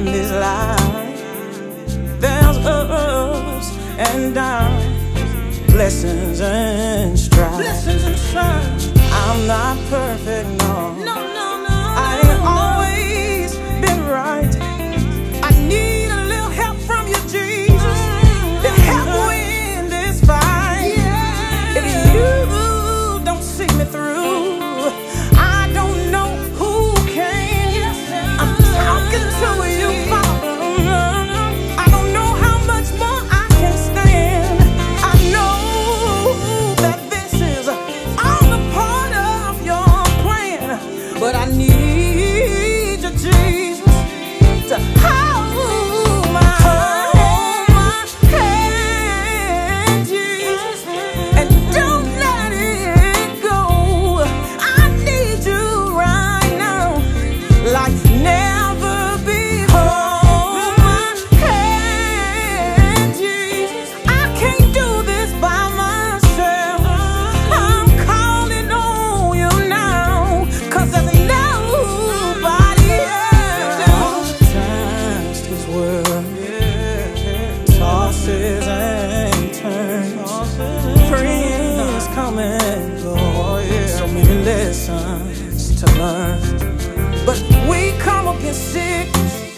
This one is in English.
in this life. There's ups and downs, blessings and strife. I'm not perfect. what I need. lessons to learn. But we come against sickness.